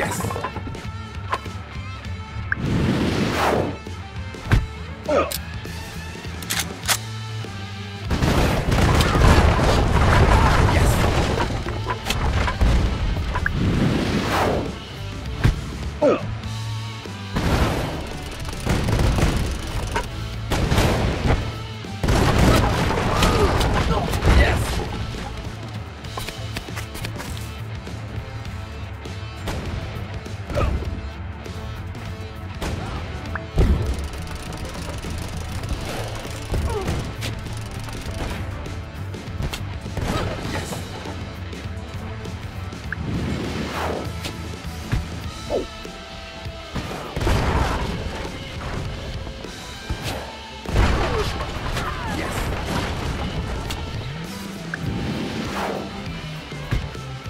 Yes!